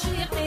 Je n'ai pas.